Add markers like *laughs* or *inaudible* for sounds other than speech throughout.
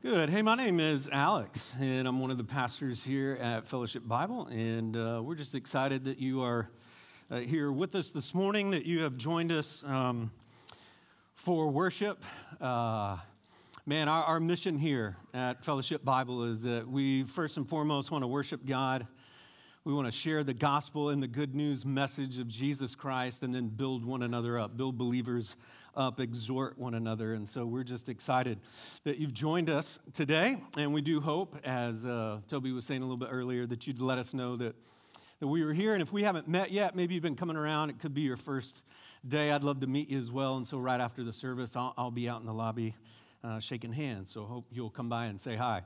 Good. Hey, my name is Alex, and I'm one of the pastors here at Fellowship Bible, and uh, we're just excited that you are uh, here with us this morning, that you have joined us um, for worship. Uh, man, our, our mission here at Fellowship Bible is that we first and foremost want to worship God. We want to share the gospel and the good news message of Jesus Christ and then build one another up, build believers up, exhort one another. And so we're just excited that you've joined us today. And we do hope, as uh, Toby was saying a little bit earlier, that you'd let us know that, that we were here. And if we haven't met yet, maybe you've been coming around, it could be your first day. I'd love to meet you as well. And so right after the service, I'll, I'll be out in the lobby uh, shaking hands. So hope you'll come by and say hi.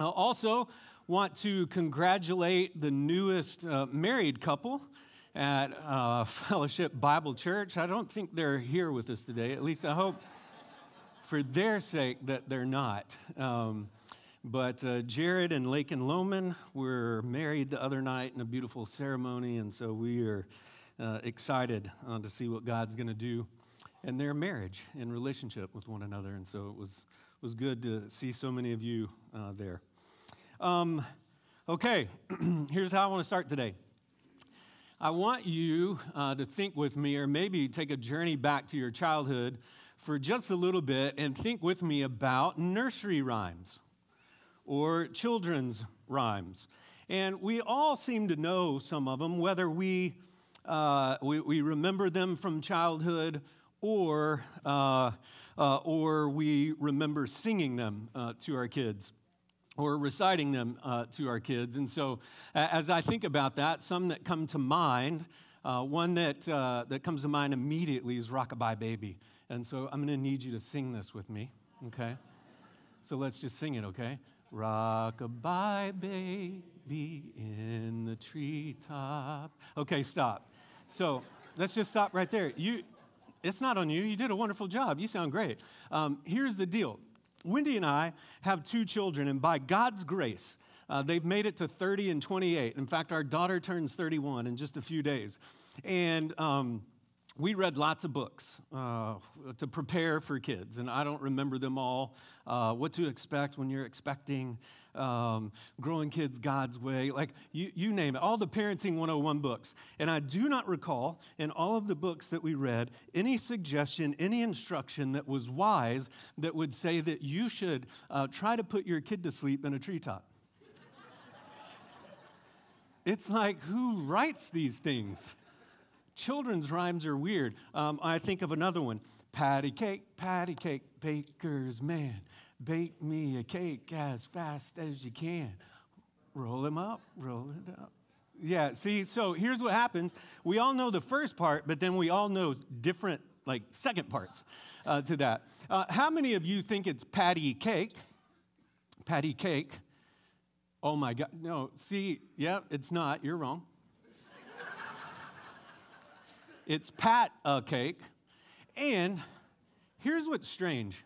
I also want to congratulate the newest uh, married couple at uh, Fellowship Bible Church. I don't think they're here with us today. At least I hope for their sake that they're not. Um, but uh, Jared and Lake and Loman were married the other night in a beautiful ceremony, and so we are uh, excited uh, to see what God's going to do in their marriage and relationship with one another. And so it was, was good to see so many of you uh, there. Um, okay, *clears throat* here's how I want to start today. I want you uh, to think with me, or maybe take a journey back to your childhood for just a little bit and think with me about nursery rhymes or children's rhymes. And we all seem to know some of them, whether we, uh, we, we, remember them from childhood or, uh, uh or we remember singing them uh, to our kids or reciting them uh, to our kids. And so, as I think about that, some that come to mind, uh, one that, uh, that comes to mind immediately is Rockabye Baby. And so, I'm going to need you to sing this with me, okay? So, let's just sing it, okay? Rockabye baby in the treetop. Okay, stop. So, let's just stop right there. You, it's not on you. You did a wonderful job. You sound great. Um, here's the deal Wendy and I have two children, and by God's grace, uh, they've made it to 30 and 28. In fact, our daughter turns 31 in just a few days. And um, we read lots of books uh, to prepare for kids, and I don't remember them all. Uh, what to expect when you're expecting um, growing kids God's way, like you, you name it, all the Parenting 101 books. And I do not recall in all of the books that we read any suggestion, any instruction that was wise that would say that you should uh, try to put your kid to sleep in a treetop. *laughs* it's like, who writes these things? Children's rhymes are weird. Um, I think of another one patty cake, patty cake, baker's man. Bake me a cake as fast as you can. Roll them up, roll it up. Yeah, see, so here's what happens. We all know the first part, but then we all know different, like, second parts uh, to that. Uh, how many of you think it's patty cake? Patty cake. Oh my God. No, see, yeah, it's not. You're wrong. It's pat a cake. And here's what's strange.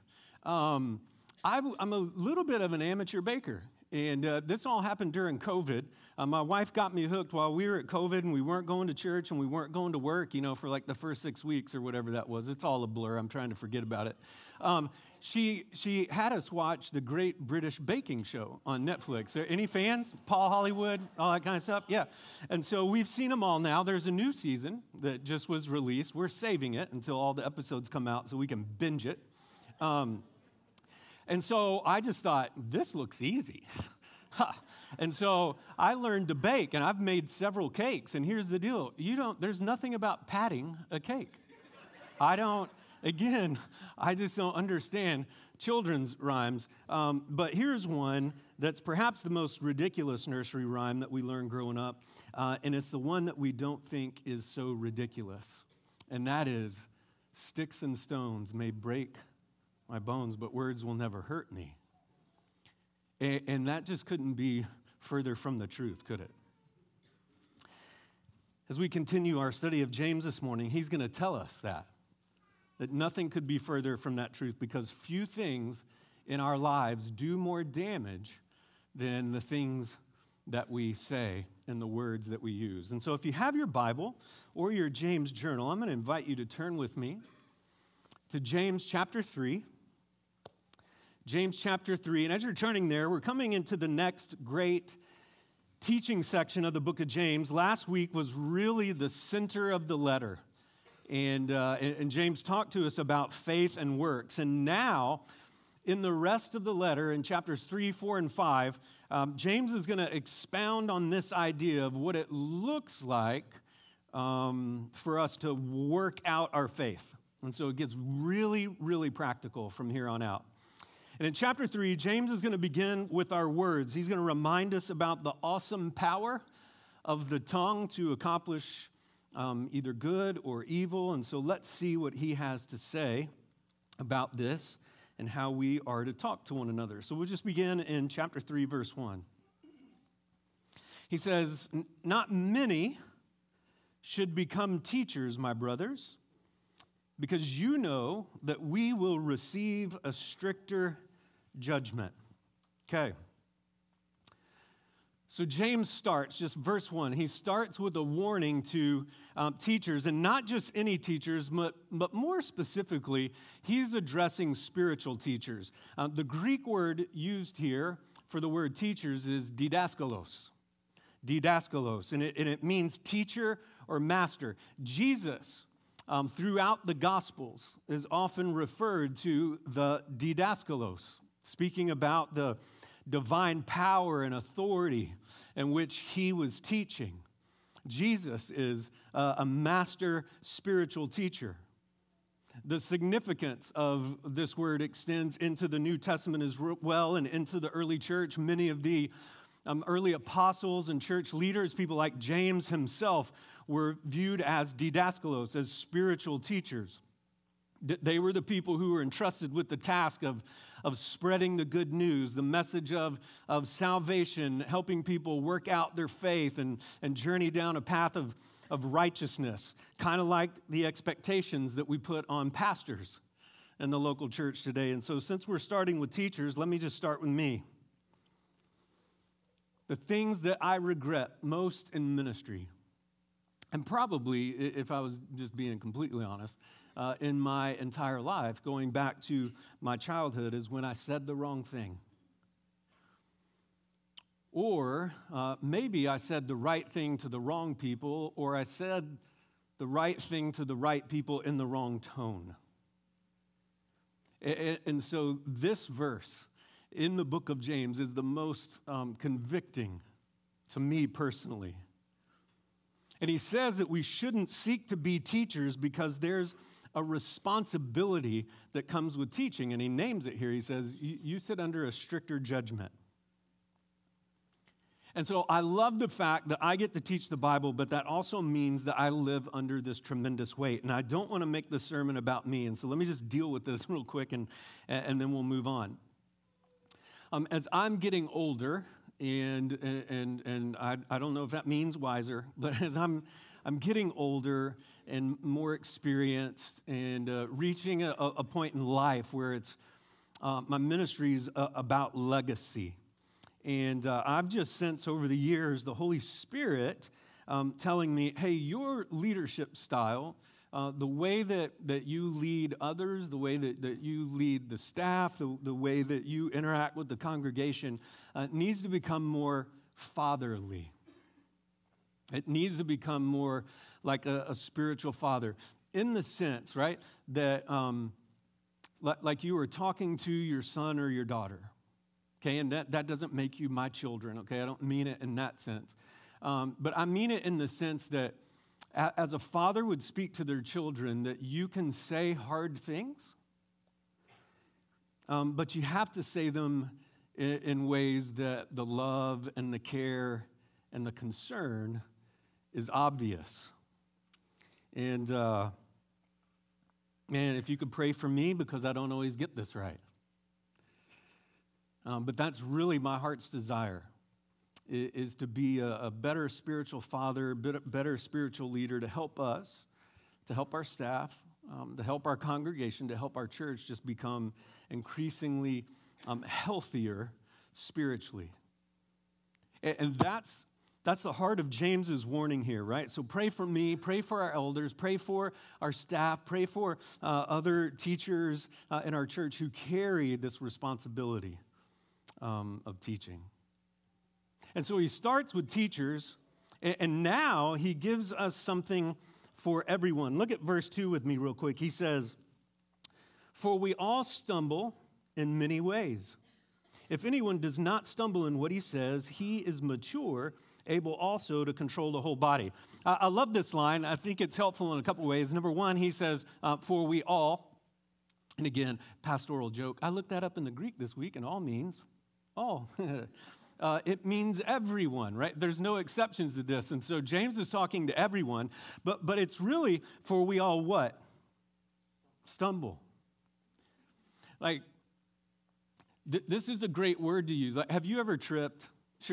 Um, I'm a little bit of an amateur baker. And uh, this all happened during COVID. Uh, my wife got me hooked while we were at COVID and we weren't going to church and we weren't going to work, you know, for like the first six weeks or whatever that was. It's all a blur. I'm trying to forget about it. Um, she, she had us watch the Great British Baking Show on Netflix. Are Any fans? Paul Hollywood, all that kind of stuff? Yeah. And so we've seen them all now. There's a new season that just was released. We're saving it until all the episodes come out so we can binge it. Um, and so I just thought, this looks easy. *laughs* and so I learned to bake, and I've made several cakes. And here's the deal you don't, there's nothing about patting a cake. I don't, again, I just don't understand children's rhymes. Um, but here's one that's perhaps the most ridiculous nursery rhyme that we learned growing up. Uh, and it's the one that we don't think is so ridiculous. And that is sticks and stones may break my bones, but words will never hurt me. And, and that just couldn't be further from the truth, could it? As we continue our study of James this morning, he's going to tell us that. That nothing could be further from that truth because few things in our lives do more damage than the things that we say and the words that we use. And so, if you have your Bible or your James journal, I'm going to invite you to turn with me to James chapter 3. James chapter 3. And as you're turning there, we're coming into the next great teaching section of the book of James. Last week was really the center of the letter. And, uh, and James talked to us about faith and works. And now, in the rest of the letter, in chapters 3, 4, and 5, um, James is going to expound on this idea of what it looks like um, for us to work out our faith. And so it gets really, really practical from here on out. And in chapter 3, James is going to begin with our words. He's going to remind us about the awesome power of the tongue to accomplish um, either good or evil. And so let's see what he has to say about this and how we are to talk to one another. So we'll just begin in chapter 3, verse 1. He says, Not many should become teachers, my brothers, because you know that we will receive a stricter judgment. Okay. So James starts, just verse one, he starts with a warning to um, teachers, and not just any teachers, but, but more specifically, he's addressing spiritual teachers. Uh, the Greek word used here for the word teachers is didaskalos. Didaskalos, and it, and it means teacher or master. Jesus, um, throughout the Gospels, is often referred to the didaskalos, speaking about the divine power and authority in which he was teaching. Jesus is a master spiritual teacher. The significance of this word extends into the New Testament as well and into the early church. Many of the um, early apostles and church leaders, people like James himself, were viewed as didaskalos, as spiritual teachers. They were the people who were entrusted with the task of of spreading the good news, the message of, of salvation, helping people work out their faith and, and journey down a path of, of righteousness, kind of like the expectations that we put on pastors in the local church today. And so, since we're starting with teachers, let me just start with me. The things that I regret most in ministry, and probably, if I was just being completely honest, uh, in my entire life, going back to my childhood, is when I said the wrong thing. Or uh, maybe I said the right thing to the wrong people, or I said the right thing to the right people in the wrong tone. And so, this verse in the book of James is the most um, convicting to me personally. And he says that we shouldn't seek to be teachers because there's a responsibility that comes with teaching. And he names it here. He says, You sit under a stricter judgment. And so I love the fact that I get to teach the Bible, but that also means that I live under this tremendous weight. And I don't want to make the sermon about me. And so let me just deal with this *laughs* real quick and, and then we'll move on. Um, as I'm getting older, and, and, and I, I don't know if that means wiser, *laughs* but as I'm, I'm getting older and more experienced and uh, reaching a, a, point in life where it's uh, my ministry is uh, about legacy. And uh, I've just sensed over the years the Holy Spirit um, telling me, hey, your leadership style, uh, the way that, that you lead others, the way that, that you lead the staff, the, the way that you interact with the congregation, uh, needs to become more fatherly. It needs to become more like a, a spiritual father in the sense, right, that um, like you were talking to your son or your daughter. Okay, and that, that doesn't make you my children, okay? I don't mean it in that sense. Um, but I mean it in the sense that as a father would speak to their children, that you can say hard things, um, but you have to say them in, in ways that the love and the care and the concern is obvious. And uh, man, if you could pray for me because I don't always get this right. Um, but that's really my heart's desire is, to be a, a, better spiritual father, better, better spiritual leader to help us, to help our staff, um, to help our congregation, to help our church just become increasingly um, healthier spiritually. And, and that's That's the heart of James's warning here, right? So pray for me, pray for our elders, pray for our staff, pray for uh, other teachers uh, in our church who carry this responsibility um, of teaching. And so he starts with teachers, and, and now he gives us something for everyone. Look at verse 2 with me, real quick. He says, For we all stumble in many ways. If anyone does not stumble in what he says, he is mature able also to control the whole body. I, love this line. I think it's helpful in a couple ways. Number one, he says, uh, For we all, and again, pastoral joke. I looked that up in the Greek this week, and all means all. *laughs* uh, it means everyone, right? There's no exceptions to this. And so James is talking to everyone, but, but it's really for we all what? Stumble. Like, th- this is a great word to use. Like, have you ever tripped?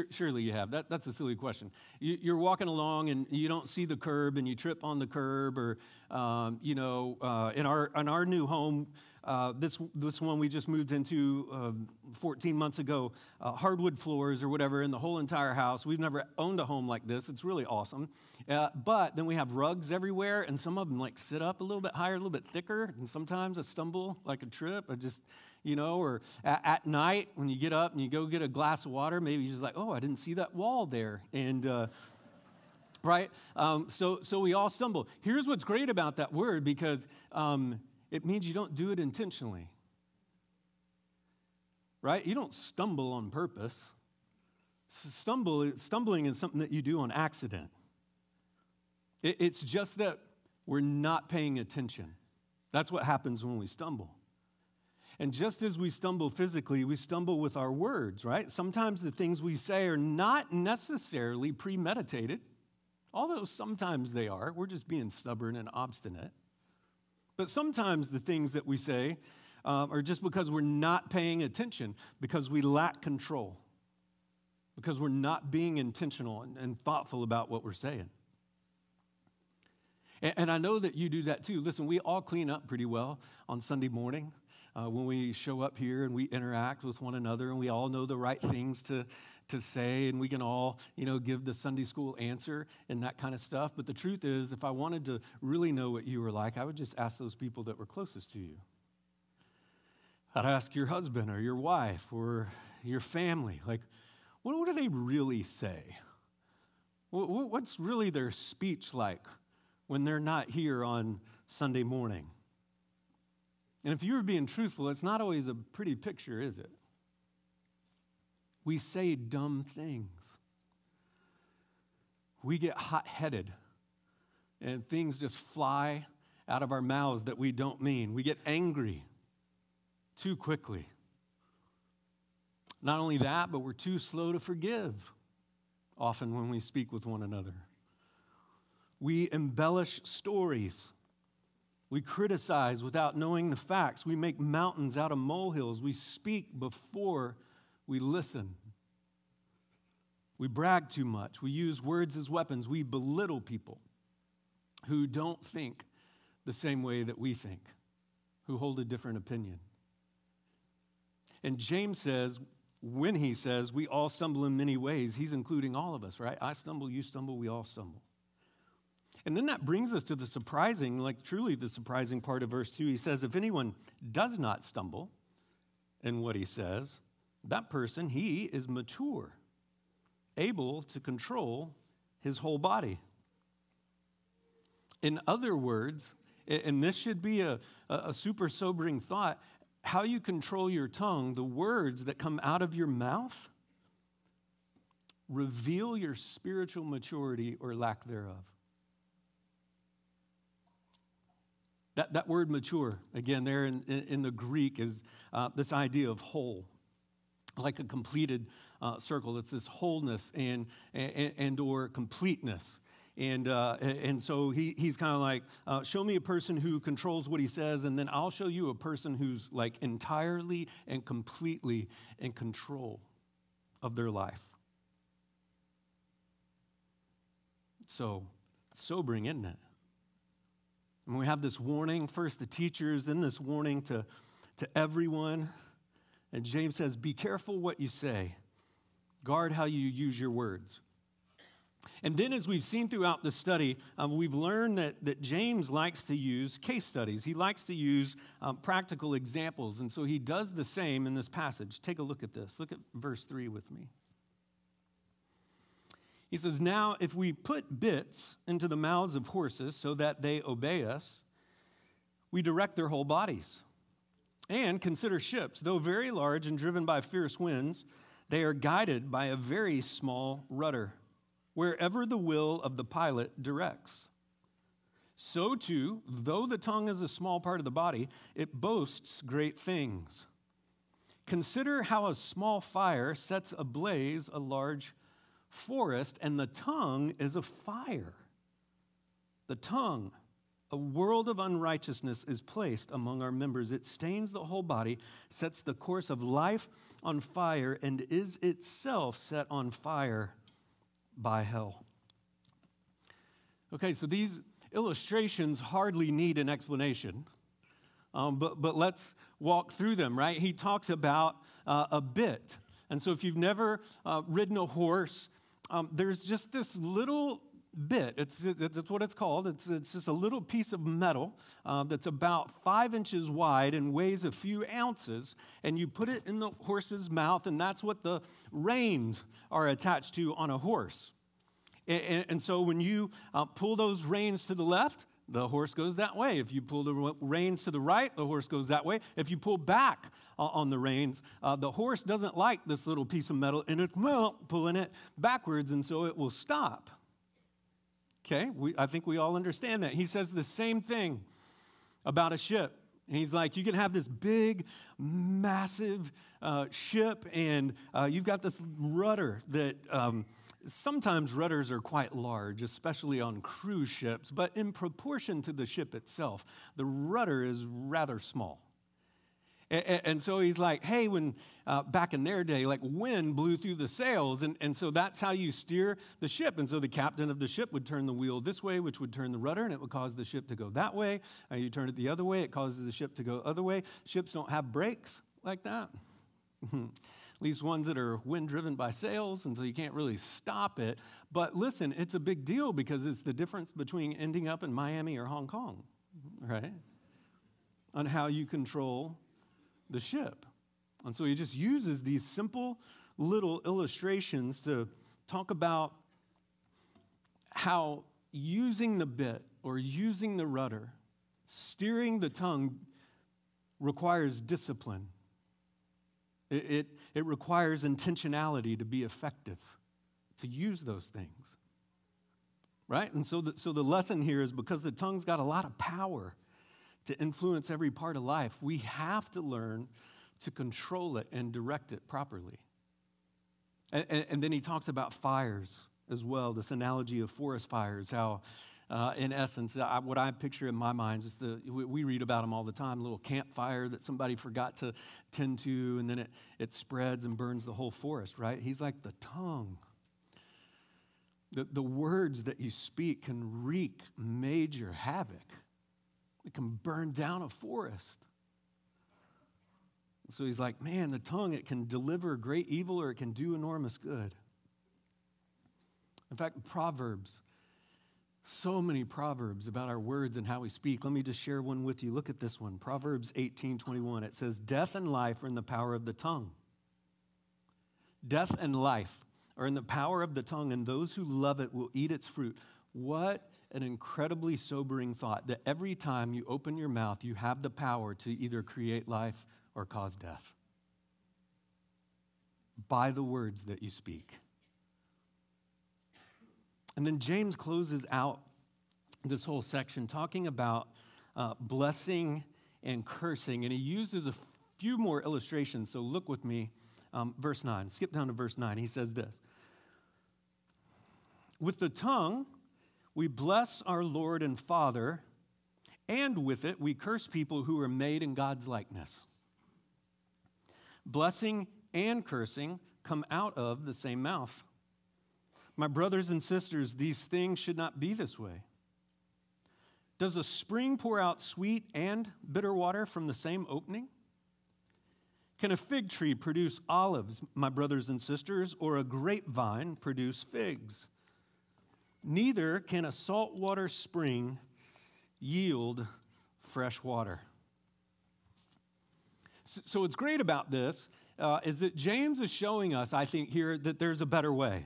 Surely you have. That, that's a silly question. You, are walking along and you don't see the curb and you trip on the curb, or, um, you know, uh, in, our, in our new home, uh, this, this one we just moved into uh, 14 months ago, uh, hardwood floors or whatever in the whole entire house. We've never owned a home like this. It's really awesome. Uh, but then we have rugs everywhere, and some of them like sit up a little bit higher, a little bit thicker. And sometimes I stumble like a trip. I just, you know, or at, at night when you get up and you go get a glass of water, maybe you're just like, oh, I didn't see that wall there. And, uh, right? Um, so, so we all stumble. Here's what's great about that word because um, it means you don't do it intentionally. Right? You don't stumble on purpose. Stumble, stumbling is something that you do on accident. It, it's just that we're not paying attention. That's what happens when we stumble. And just as we stumble physically, we stumble with our words, right? Sometimes the things we say are not necessarily premeditated, although sometimes they are. We're just being stubborn and obstinate. But sometimes the things that we say uh, are just because we're not paying attention, because we lack control, because we're not being intentional and, and thoughtful about what we're saying. And I know that you do that too. Listen, we all clean up pretty well on Sunday morning uh, when we show up here and we interact with one another and we all know the right things to, to say and we can all you know give the sunday school answer and that kind of stuff. But the truth is if i wanted to really know what you were like i would just ask those people that were closest to you. I'd ask your husband or your wife or your family. Like what, what do they really say? What, what's really their speech like when they're not here on sunday morning and if you were being truthful, it's not always a pretty picture, is it? We say dumb things. We get hot headed, and things just fly out of our mouths that we don't mean. We get angry too quickly. Not only that, but we're too slow to forgive often when we speak with one another. We embellish stories we criticize without knowing the facts. We make mountains out of molehills. We speak before we listen. We brag too much. We use words as weapons. We belittle people who don't think the same way that we think, who hold a different opinion. And James says, when he says we all stumble in many ways, he's including all of us, right? I stumble, you stumble, we all stumble. And then that brings us to the surprising, like truly the surprising part of verse 2. He says, If anyone does not stumble in what he says, that person, he is mature, able to control his whole body. In other words, and this should be a, a super sobering thought, how you control your tongue, the words that come out of your mouth, reveal your spiritual maturity or lack thereof. That, that word mature, again, there in, in the Greek, is uh, this idea of whole, like a completed uh, circle. It's this wholeness and, and, and or completeness. And, uh, and so he, he's kind of like, uh, show me a person who controls what he says, and then I'll show you a person who's like entirely and completely in control of their life. So, sobering, isn't it? And we have this warning first to teachers, then this warning to, to everyone. And James says, Be careful what you say, guard how you use your words. And then, as we've seen throughout the study, um, we've learned that, that James likes to use case studies. He likes to use um, practical examples. And so he does the same in this passage. Take a look at this. Look at verse 3 with me. He says, Now, if we put bits into the mouths of horses so that they obey us, we direct their whole bodies. And consider ships, though very large and driven by fierce winds, they are guided by a very small rudder, wherever the will of the pilot directs. So, too, though the tongue is a small part of the body, it boasts great things. Consider how a small fire sets ablaze a large forest, and the tongue is a fire. The tongue, a world of unrighteousness, is placed among our members. It stains the whole body, sets the course of life on fire, and is itself set on fire by hell. Okay, so these illustrations hardly need an explanation, um, but, but let's walk through them, right? He talks about uh, a bit. And so if you've never uh, ridden a horse, um, there's just this little bit. It's, it's what it's called. It's, it's just a little piece of metal uh, that's about five inches wide and weighs a few ounces. And you put it in the horse's mouth, and that's what the reins are attached to on a horse. And, and so when you uh, pull those reins to the left, the horse goes that way. If you pull the reins to the right, the horse goes that way. If you pull back uh, on the reins, uh, the horse doesn't like this little piece of metal in its pulling it backwards, and so it will stop. Okay, we, I think we all understand that. He says the same thing about a ship. he's like, you can have this big, massive uh, ship, and uh, you've got this rudder that. Um, sometimes rudders are quite large, especially on cruise ships, but in proportion to the ship itself, the rudder is rather small. And, so he's like, hey, when uh, back in their day, like wind blew through the sails, and, and so that's how you steer the ship. And so the captain of the ship would turn the wheel this way, which would turn the rudder, and it would cause the ship to go that way. And you turn it the other way, it causes the ship to go other way. Ships don't have brakes like that. *laughs* least ones that are wind driven by sails, and so you can't really stop it. But listen, it's a big deal because it's the difference between ending up in Miami or Hong Kong, right? On how you control the ship. And so he just uses these simple little illustrations to talk about how using the bit or using the rudder, steering the tongue, requires discipline it, it, it requires intentionality to be effective, to use those things. Right? And so the, so the lesson here is because the tongue's got a lot of power to influence every part of life, we have to learn to control it and direct it properly. And, and, and, then he talks about fires as well, this analogy of forest fires, how uh, in essence, I, what I picture in my mind is the we, read about them all the time, little campfire that somebody forgot to tend to, and then it, it spreads and burns the whole forest, right? He's like the tongue. The, the words that you speak can wreak major havoc. It can burn down a forest. So he's like, man, the tongue, it can deliver great evil or it can do enormous good. In fact, Proverbs so many proverbs about our words and how we speak. Let me just share one with you. Look at this one. Proverbs 18 21. It says, Death and life are in the power of the tongue. Death and life are in the power of the tongue, and those who love it will eat its fruit. What an incredibly sobering thought that every time you open your mouth, you have the power to either create life or cause death by the words that you speak. And then James closes out this whole section talking about uh, blessing and cursing, and he uses a few more illustrations. So look with me, um, verse 9. Skip down to verse 9. He says this With the tongue, we bless our Lord and Father, and with it, we curse people who are made in God's likeness. Blessing and cursing come out of the same mouth. My brothers and sisters, these things should not be this way. Does a spring pour out sweet and bitter water from the same opening? Can a fig tree produce olives, my brothers and sisters, or a grapevine produce figs? neither can a saltwater spring yield fresh water. So, what's great about this uh, is that James is showing us, I think, here that there's a better way.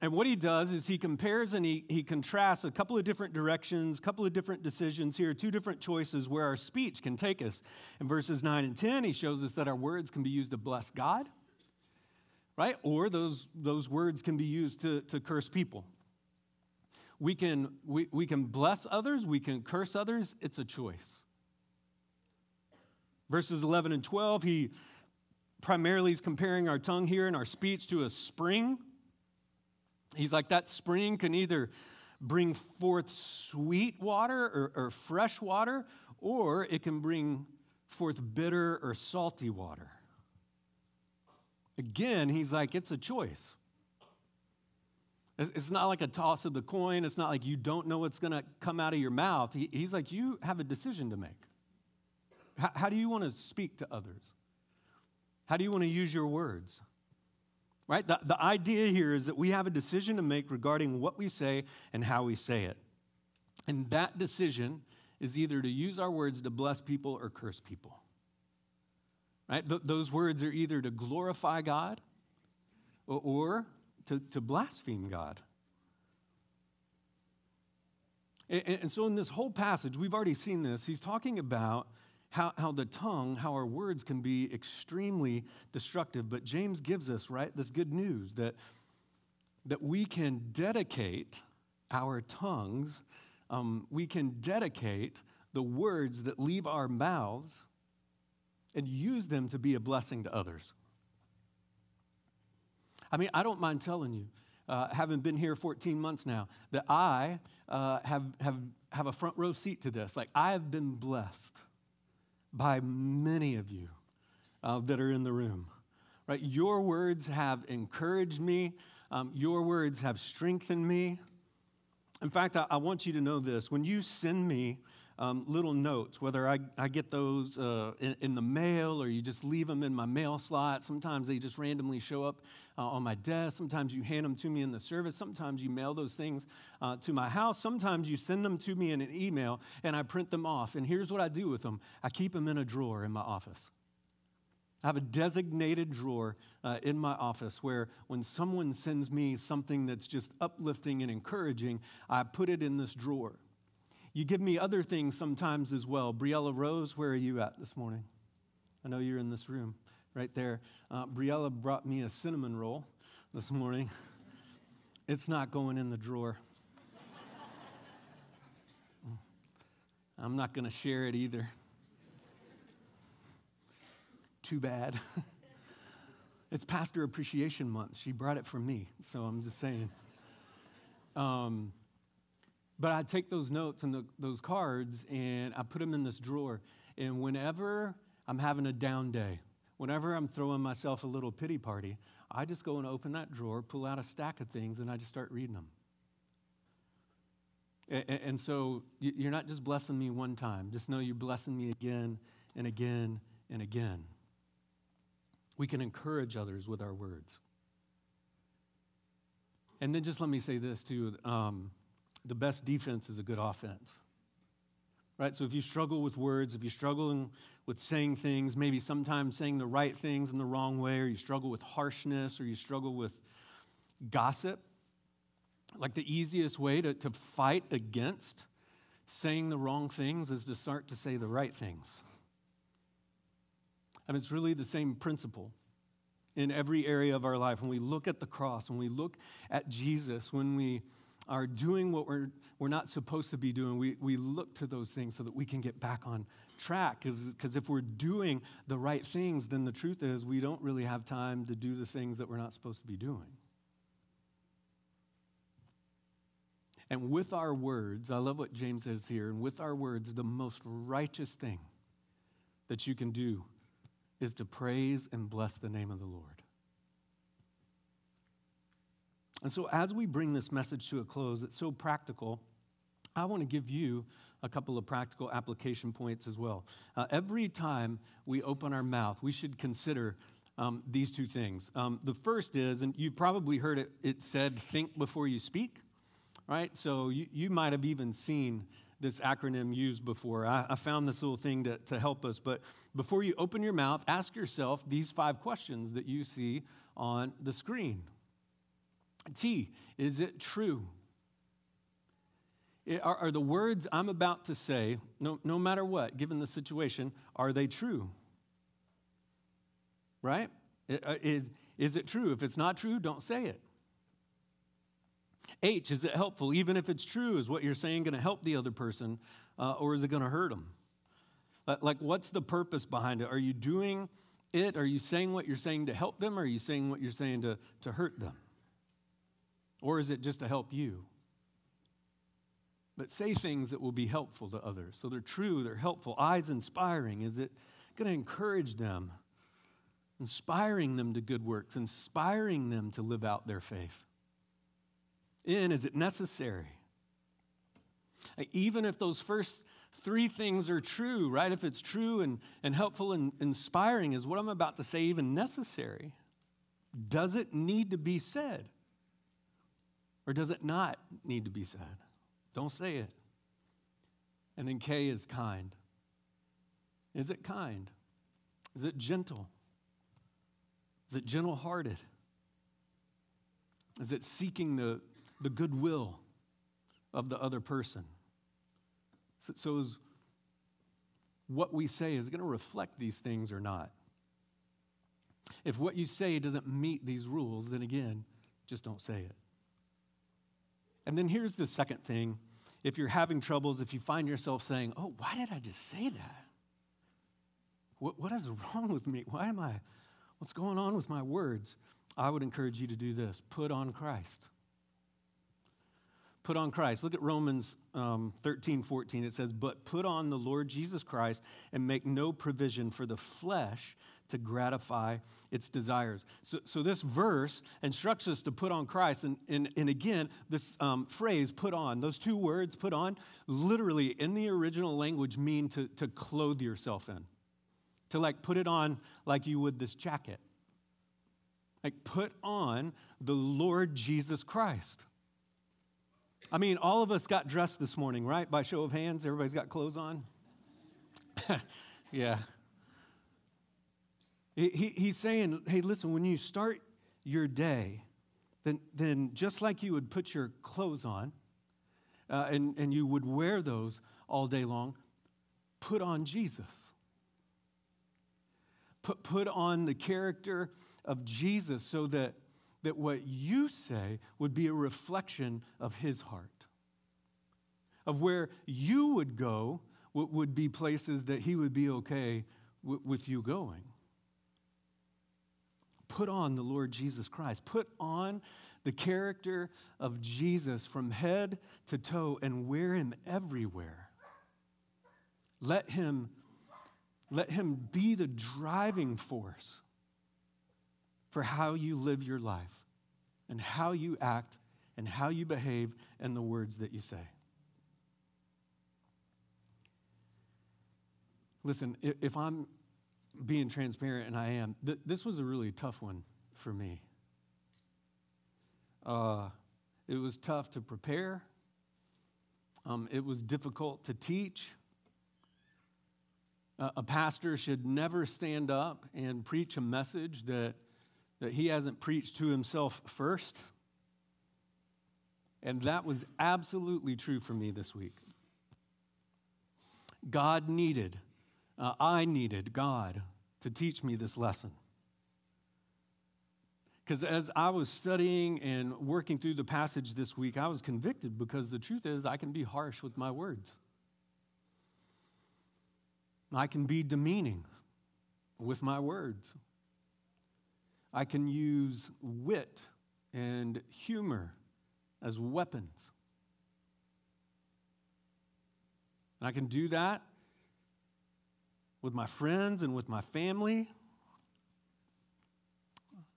And what he does is he compares and he, he contrasts a couple of different directions, a couple of different decisions here, two different choices where our speech can take us. In verses 9 and 10, he shows us that our words can be used to bless God, right? Or those, those words can be used to, to curse people. We can, we, we can bless others, we can curse others, it's a choice. Verses 11 and 12, he primarily is comparing our tongue here and our speech to a spring He's like, that spring can either bring forth sweet water or, or fresh water, or it can bring forth bitter or salty water. Again, he's like, it's a choice. It's not like a toss of the coin. It's not like you don't know what's going to come out of your mouth. he's like, you have a decision to make. How, how do you want to speak to others? How do you want to use your words? Right? The, the idea here is that we have a decision to make regarding what we say and how we say it. And that decision is either to use our words to bless people or curse people. Right? Th- those words are either to glorify God or, or to, to blaspheme God. And, and so, in this whole passage, we've already seen this. He's talking about how, how the tongue, how our words can be extremely destructive. But James gives us, right, this good news that, that we can dedicate our tongues, um, we can dedicate the words that leave our mouths and use them to be a blessing to others. I mean, I don't mind telling you, uh, having been here 14 months now, that I uh, have, have, have a front row seat to this. Like, I have been blessed by many of you uh, that are in the room. Right? Your words have encouraged me. Um, your words have strengthened me. In fact, I, I, want you to know this. When you send me um, little notes, whether I, I get those uh, in, in, the mail or you just leave them in my mail slot, sometimes they just randomly show up uh, on my desk. Sometimes you hand them to me in the service. Sometimes you mail those things uh, to my house. Sometimes you send them to me in an email and I print them off. And here's what I do with them I keep them in a drawer in my office. I have a designated drawer uh, in my office where when someone sends me something that's just uplifting and encouraging, I put it in this drawer. You give me other things sometimes as well. Briella Rose, where are you at this morning? I know you're in this room right there. Uh, Briella brought me a cinnamon roll this morning. *laughs* It's not going in the drawer. *laughs* I'm not going to share it either. Too bad. *laughs* it's Pastor Appreciation Month. She brought it for me, so I'm just saying. Um, but I take those notes and the, those cards and I put them in this drawer. And whenever I'm having a down day, whenever I'm throwing myself a little pity party, I just go and open that drawer, pull out a stack of things, and I just start reading them. And, and so you're not just blessing me one time, just know you're blessing me again and again and again. We can encourage others with our words. And then just let me say this too um, the best defense is a good offense right? So if you struggle with words, if you're struggling with saying things, maybe sometimes saying the right things in the wrong way, or you struggle with harshness, or you struggle with gossip, like the easiest way to, to fight against saying the wrong things is to start to say the right things. I mean, it's really the same principle in every area of our life. When we look at the cross, when we look at Jesus, when we are doing what we're, we're not supposed to be doing, we, we look to those things so that we can get back on track. Because if we're doing the right things, then the truth is we don't really have time to do the things that we're not supposed to be doing. And with our words, I love what James says here, and with our words, the most righteous thing that you can do is to praise and bless the name of the Lord. And so, as we bring this message to a close, it's so practical. I want to give you a couple of practical application points as well. Uh, every time we open our mouth, we should consider um, these two things. Um, the first is, and you've probably heard it, it said, think before you speak. right? So you, you might have even seen this acronym used before. I, I found this little thing to, to help us. But before you open your mouth, ask yourself these five questions that you see on the screen. T, is it true? It, are, are, the words I'm about to say, no, no matter what, given the situation, are they true? Right? Uh, is, is it true? If it's not true, don't say it. H, is it helpful? Even if it's true, is what you're saying going to help the other person uh, or is it going to hurt them? Like, what's the purpose behind it? Are you doing it? Are you saying what you're saying to help them? Or are you saying what you're saying to, to hurt them? Or is it just to help you? But say things that will be helpful to others. So they're true, they're helpful. I's inspiring. Is it going to encourage them? Inspiring them to good works, inspiring them to live out their faith in? Is it necessary? Even if those first three things are true, right? If it's true and, and helpful and inspiring, is what I'm about to say even necessary? Does it need to be said? Or does it not need to be said? Don't say it. And then K is kind. Is it kind? Is it gentle? Is it gentle hearted? Is it seeking the, the goodwill of the other person. So, so is what we say is going to reflect these things or not. If what you say doesn't meet these rules, then again, just don't say it. And then here's the second thing. If you're having troubles, if you find yourself saying, Oh, why did I just say that? What, what is wrong with me? Why am I, what's going on with my words? I would encourage you to do this put on Christ put on Christ. Look at Romans um, 13, 14. It says, But put on the Lord Jesus Christ and make no provision for the flesh to gratify its desires. So, so this verse instructs us to put on Christ. And, and, and again, this um, phrase, put on, those two words, put on, literally in the original language mean to, to clothe yourself in, to like put it on like you would this jacket. Like put on the Lord Jesus Christ. I mean, all of us got dressed this morning, right? By show of hands, everybody's got clothes on. *laughs* yeah. He, he's saying, hey, listen, when you start your day, then, then just like you would put your clothes on uh, and, and you would wear those all day long, put on Jesus. Put, put on the character of Jesus so that that what you say would be a reflection of his heart. Of where you would go what would be places that he would be okay with you going. Put on the Lord Jesus Christ. Put on the character of Jesus from head to toe and wear him everywhere. Let him, let him be the driving force for how you live your life and how you act and how you behave and the words that you say. Listen, if I'm being transparent, and I am, th- this was a really tough one for me. Uh, it was tough to prepare, um, it was difficult to teach. Uh, a pastor should never stand up and preach a message that that he hasn't preached to himself first. And that was absolutely true for me this week. God needed, uh, I needed God to teach me this lesson. Because as I was studying and working through the passage this week, I was convicted because the truth is, I can be harsh with my words. I can be demeaning with my words. I can use wit and humor as weapons. And I can do that with my friends and with my family.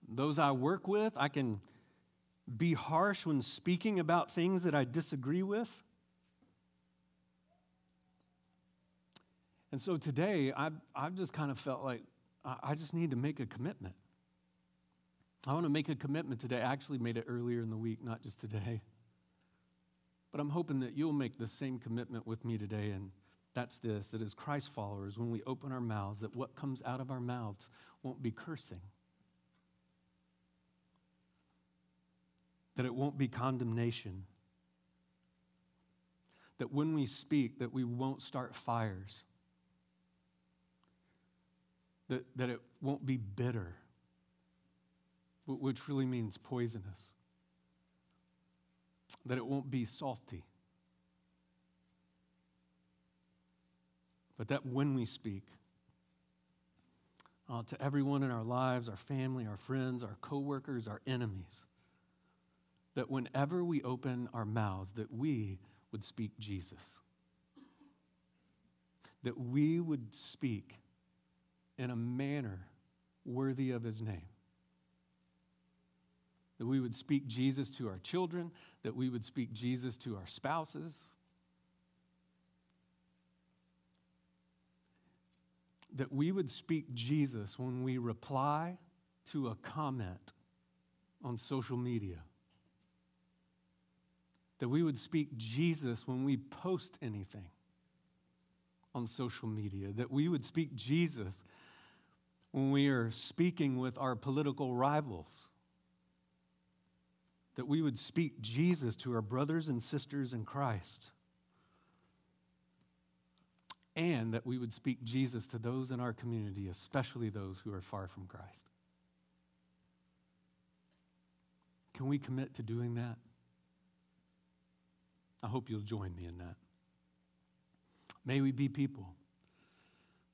Those I work with, I can be harsh when speaking about things that I disagree with. And so today, I've, I've just kind of felt like I just need to make a commitment. I want to make a commitment today. I actually made it earlier in the week, not just today. But I'm hoping that you'll make the same commitment with me today, and that's this that as Christ followers, when we open our mouths, that what comes out of our mouths won't be cursing, that it won't be condemnation, that when we speak, that we won't start fires, that, that it won't be bitter, which really means poisonous, that it won't be salty. But that when we speak uh, to everyone in our lives, our family, our friends, our coworkers, our enemies, that whenever we open our mouths, that we would speak Jesus. That we would speak in a manner worthy of his name. That we would speak Jesus to our children, that we would speak Jesus to our spouses, that we would speak Jesus when we reply to a comment on social media. That we would speak Jesus when we post anything on social media. That we would speak Jesus when we are speaking with our political rivals. That we would speak Jesus to our brothers and sisters in Christ and that we would speak Jesus to those in our community, especially those who are far from Christ. Can we commit to doing that? I hope you'll join me in that. May we be people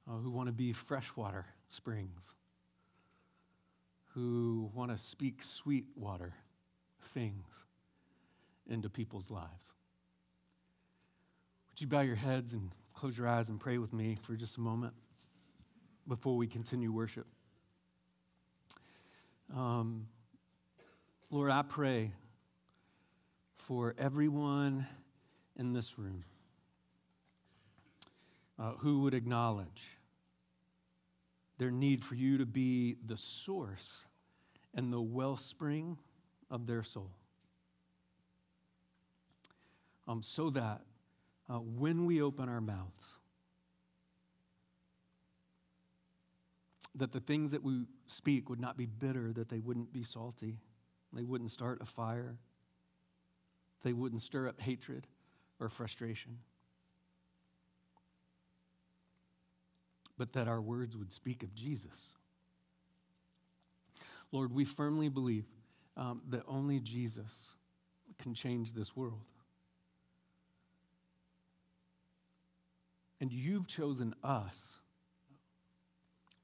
uh, who want to be freshwater springs, who want to speak sweet water things into people's lives. Would you bow your heads and close your eyes and pray with me for just a moment before we continue worship. Um, Lord, I pray for everyone in this room uh, who would acknowledge their need for you to be the source and the wellspring of their soul. Um, so that uh, when we open our mouths. That the things that we speak would not be bitter, that they wouldn't be salty, they wouldn't start a fire, they wouldn't stir up hatred or frustration. But that our words would speak of Jesus. Lord, we firmly believe um, that only Jesus can change this world. And you've chosen us,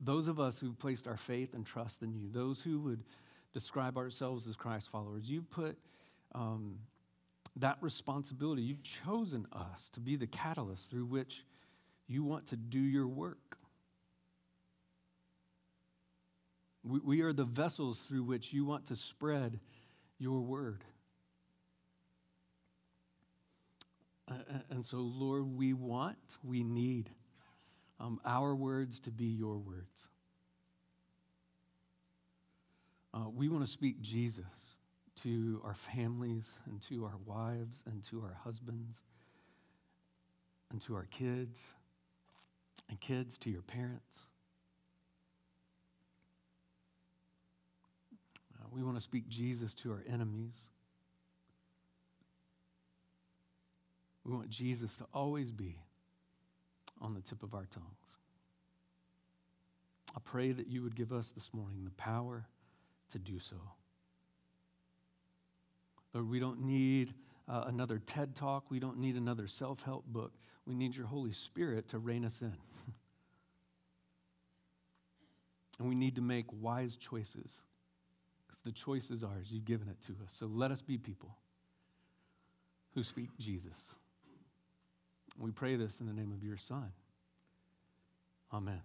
those of us who've placed our faith and trust in you, those who would describe ourselves as Christ followers. You've put um, that responsibility, you've chosen us to be the catalyst through which you want to do your work. We, we are the vessels through which you want to spread your word. And so, Lord, we want, we need um, our words to be your words. Uh, we want to speak Jesus to our families and to our wives and to our husbands and to our kids and kids to your parents. Uh, we want to speak Jesus to our enemies. We want Jesus to always be on the tip of our tongues. I pray that you would give us this morning the power to do so. Lord, we don't need uh, another TED talk. We don't need another self help book. We need your Holy Spirit to rein us in. *laughs* and we need to make wise choices because the choice is ours. You've given it to us. So let us be people who speak Jesus. We pray this in the name of your Son. Amen.